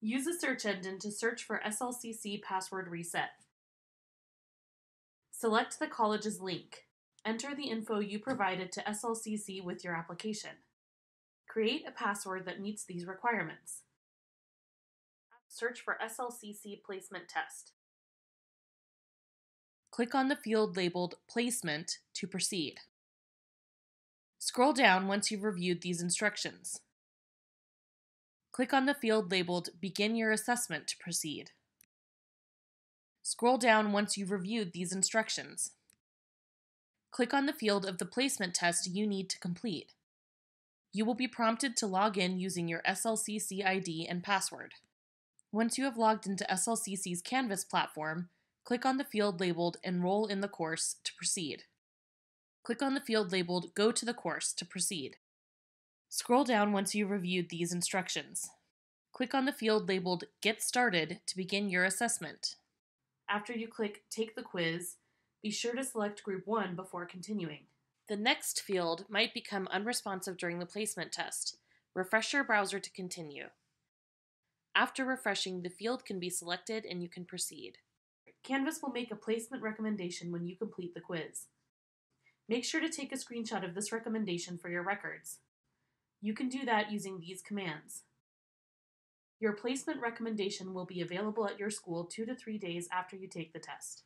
Use a search engine to search for SLCC password reset. Select the college's link. Enter the info you provided to SLCC with your application. Create a password that meets these requirements. Search for SLCC placement test. Click on the field labeled Placement to proceed. Scroll down once you've reviewed these instructions. Click on the field labeled Begin Your Assessment to proceed. Scroll down once you've reviewed these instructions. Click on the field of the placement test you need to complete. You will be prompted to log in using your SLCC ID and password. Once you have logged into SLCC's Canvas platform, click on the field labeled Enroll in the course to proceed. Click on the field labeled Go to the course to proceed. Scroll down once you've reviewed these instructions. Click on the field labeled Get Started to begin your assessment. After you click Take the quiz, be sure to select Group 1 before continuing. The next field might become unresponsive during the placement test. Refresh your browser to continue. After refreshing, the field can be selected and you can proceed. Canvas will make a placement recommendation when you complete the quiz. Make sure to take a screenshot of this recommendation for your records. You can do that using these commands. Your placement recommendation will be available at your school two to three days after you take the test.